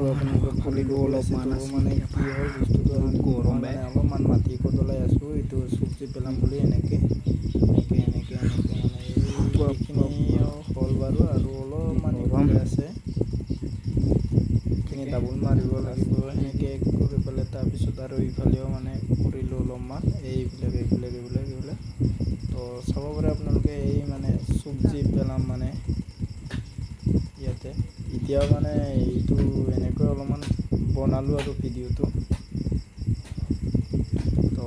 Photo আপোনালোকে খুলিব ওলাইছে তো মানে কি হ'ল বস্তুটো গৰম মানে অলপমান মাটি কদলাই আছোঁ এইটো চব্জি পেলাম বুলি এনেকৈ এনেকৈ এনেকৈ এনেকৈ মানে হ'ল বাৰু আৰু অলপমান আছে এইখিনি ডাবুল মাৰিব লাগিব এনেকৈ কৰি পেলাই তাৰপিছত আৰু ইফালেও মানে কৰিলোঁ অলপমান এইবিলাক এইবিলাক এইবিলাক এইবিলাক তো চাব পাৰে আপোনালোকে এই মানে চব্জি পেলাম মানে ইয়াতে এতিয়া মানে অলপমান বনালোঁ আৰু ভিডিঅ'টো। তো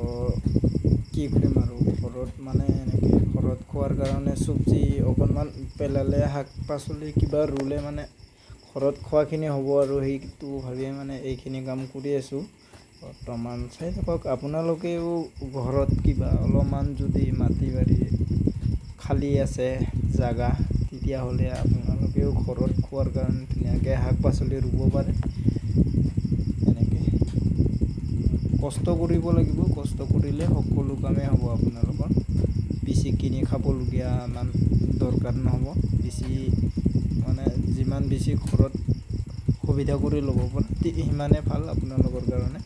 কি কৰিম আৰু? ঘৰত মানে এনেকৈ ঘৰত খোৱাৰ কাৰণে চব্জি অকণমান পেলালে শাক পাচলি কিবা ৰুলে মানে ঘৰত খোৱাখিনি হ'ব আৰু সেইটো ভাবিয়ে মানে এইখিনি কাম কৰি আছোঁ। বৰ্তমান চাই থাকক আপোনালোকেও ঘৰত কিবা অলপমান যদি মাটি বাৰী খালী আছে জেগা তেতিয়াহ'লে আপোনালোকেও ঘৰত খোৱাৰ কাৰণে ধুনীয়াকৈ শাক পাচলি ৰুব পাৰে এনেকৈ কষ্ট কৰিব লাগিব কষ্ট কৰিলে সকলো কামেই হ'ব আপোনালোকৰ। বেছি কিনি খাবলগীয়া ইমান দৰকাৰ নহ'ব। বেছি মানে যিমান বেছি ঘৰত সুবিধা কৰি ল'ব পাৰে সিমানে ভাল আপোনালোকৰ কাৰণে।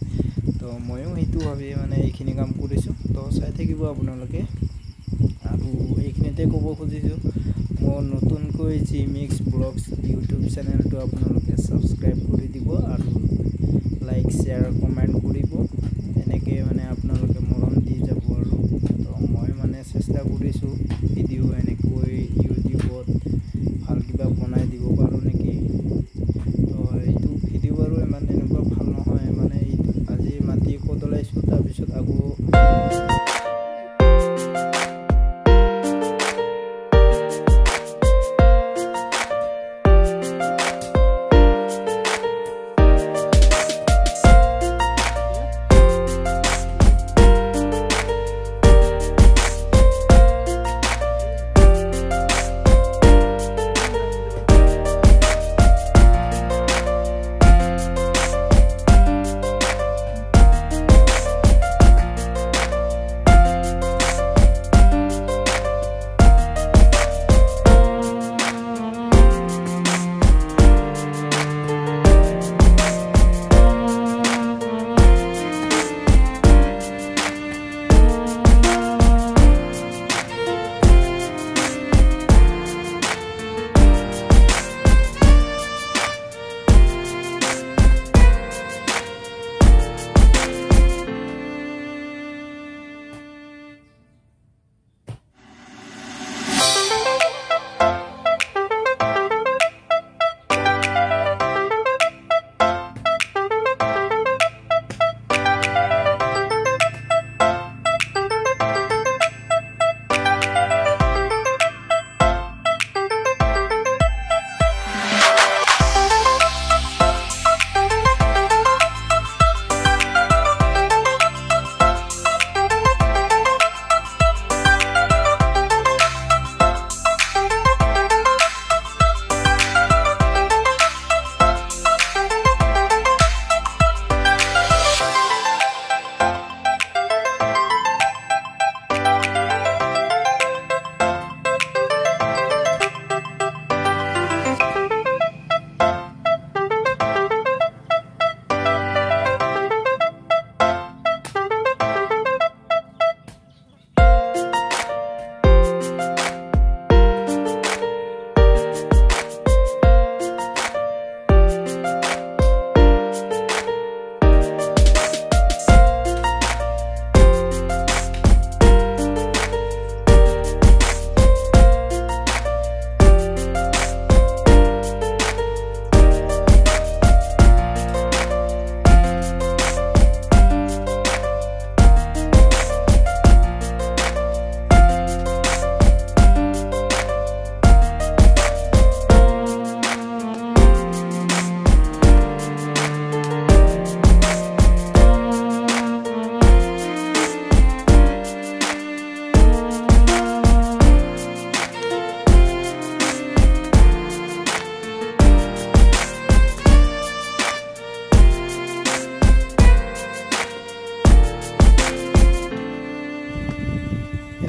তো ময়ো সেইটো ভাবি মানে এইখিনি কাম কৰিছোঁ। তো চাই থাকিব আপোনালোকে। আৰু এইখিনিতে ক'ব খুজিছোঁ মোৰ নতুনকৈ জি মিক্স ব্লগছ ইউটিউব চেনেলটো আপোনালোকে ছাবস্ক্ৰাইব কৰি দিব আৰু লাইক শ্বেয়াৰ কমেণ্ট কৰিব। এনেকৈ মানে আপোনালোকে মৰম দি যাব আৰু। তো মই মানে চেষ্টা কৰিছোঁ ভিডিঅ'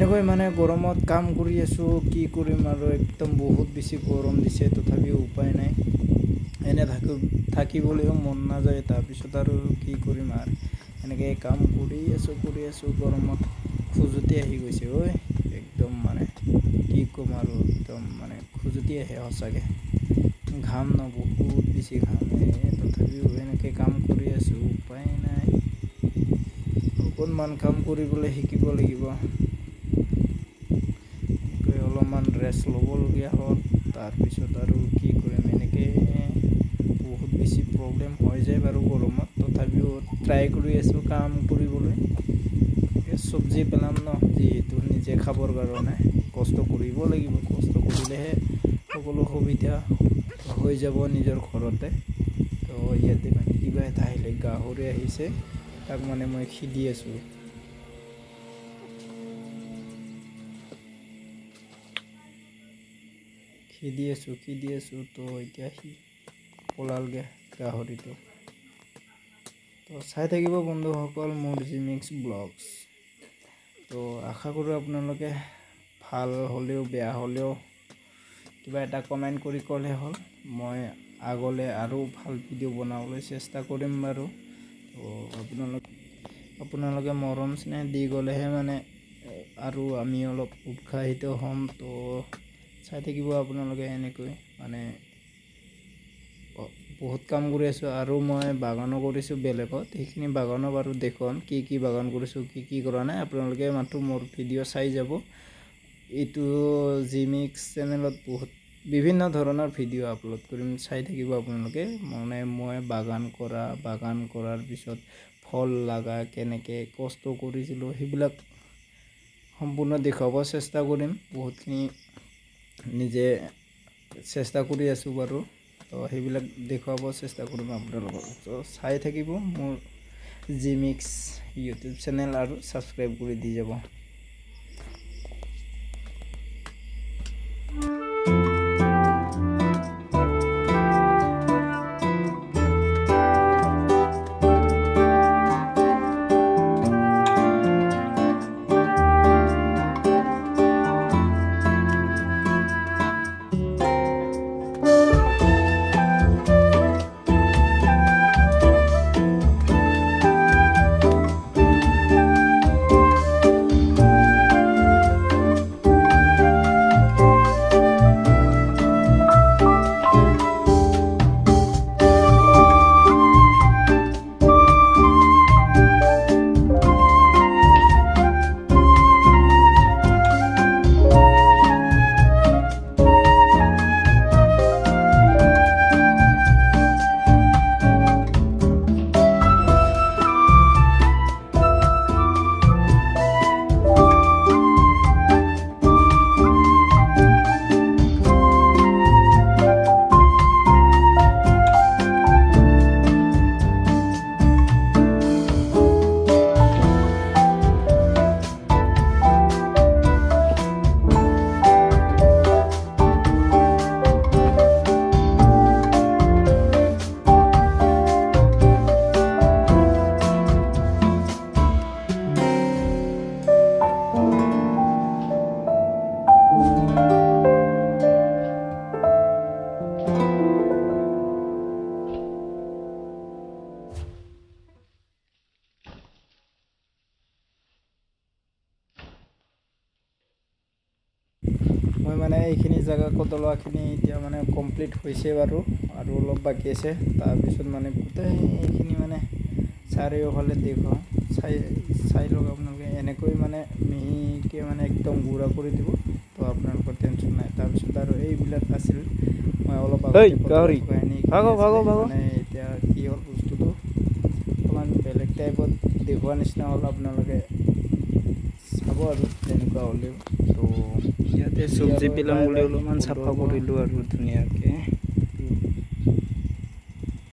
এনেকৈ মানে গৰমত কাম কৰি আছোঁ কি কৰিম আৰু একদম বহুত বেছি গৰম দিছে তথাপিও উপায় নাই। এনে থাকি থাকিবলৈও মন নাযায় তাৰপিছত আৰু কি কৰিম আৰু। এনেকৈ কাম কৰি আছোঁ কৰি আছোঁ গৰমত খজুতি আহি গৈছে ঐ। একদম মানে কি ক'ম আৰু একদম মানে খজুতি আহে সঁচাকৈ। ঘাম ন বহুত বেছি ঘামে তথাপিও এনেকৈ কাম কৰি আছোঁ উপায় নাই। অকণমান কাম কৰিবলৈ শিকিব লাগিব এনেকৈ অলপমান ৰেষ্ট ল'বলগীয়া হ'ল তাৰপিছত আৰু কি কৰিম এনেকৈ বহুত বেছি প্ৰব্লেম হৈ যায় বাৰু গৰমত। তথাপিও ট্ৰাই কৰি আছোঁ কাম কৰিবলৈ। চব্জি পেলাম ন যিহেতু নিজে খাবৰ কাৰণে। কষ্ট কৰিব লাগিব কষ্ট কৰিলেহে সকলো সুবিধা হৈ যাব নিজৰ ঘৰতে। তো ইয়াতে মানে কিবা এটা আহিলে গাহৰি আহিছে তাক মানে মই খেদি আছোঁ। খেদি আছোঁ খেদি আছোঁ তো এতিয়া সি পলালগৈ গাহৰিটো। তো চাই থাকিব বন্ধুসকল মোৰ জিমিক্স ব্লগছ। তো আশা কৰোঁ আপোনালোকে ভাল হ'লেও বেয়া হ'লেও কিবা এটা কমেণ্ট কৰি ক'লে হ'ল। মই আগলৈ আৰু ভাল ভিডিঅ' বনাবলৈ চেষ্টা কৰিম বাৰু। তো আপোনালোক আপোনালোকে মৰম স্নেহ দি গ'লেহে মানে আৰু আমি অলপ উৎসাহিত হ'ম। তো চাই থাকিব আপোনালোকে এনেকৈ। মানে বহুত কাম কৰি আছোঁ আৰু মই বাগানো কৰিছোঁ বেলেগত। সেইখিনি বাগানো বাৰু দেখুৱাম কি কি বাগান কৰিছোঁ কি কি কৰা নাই। আপোনালোকে মাত্ৰ মোৰ ভিডিঅ' চাই যাব। এইটো জিমিক্স চেনেলত বহুত বিভিন্ন ধৰণৰ ভিডিঅ' আপলোড কৰিম চাই থাকিব আপোনালোকে। মানে মই বাগান কৰা বাগান কৰাৰ পিছত ফল লগা কেনেকৈ কষ্ট কৰিছিলোঁ সেইবিলাক সম্পূৰ্ণ দেখুৱাব চেষ্টা কৰিম। বহুতখিনি নিজে চেষ্টা কৰি আছোঁ বাৰু। তো সেইবিলাক দেখুৱাব চেষ্টা কৰিম আপোনালোকক। তো চাই থাকিব মোৰ জিমিক্স ইউটিউব চেনেল আৰু ছাবস্ক্ৰাইব কৰি দি যাব। এইখিনি জেগা কটলোৱাখিনি এতিয়া মানে কমপ্লিট হৈছে বাৰু আৰু অলপ বাকী আছে। তাৰপিছত মানে গোটেই এইখিনি মানে চাৰিওফালে দেখুৱাওঁ চাই চাই লওক আপোনালোকে এনেকৈ মানে মিহিকৈ মানে একদম গুড়া কৰি দিব তো আপোনালোকৰ টেনশ্যন নাই। তাৰপিছত আৰু এইবিলাক আছিল। মই অলপ। মানে এতিয়া কি হ'ল বস্তুটো অকণমান বেলেগ টাইপত দেখুওৱা নিচিনা হ'ল আপোনালোকে। চাব আৰু তেনেকুৱা হ'লেও। তো ইয়াতে চব্জি পেলাম বুলি অলপমান চাফা কৰিলোঁ আৰু ধুনীয়াকৈ।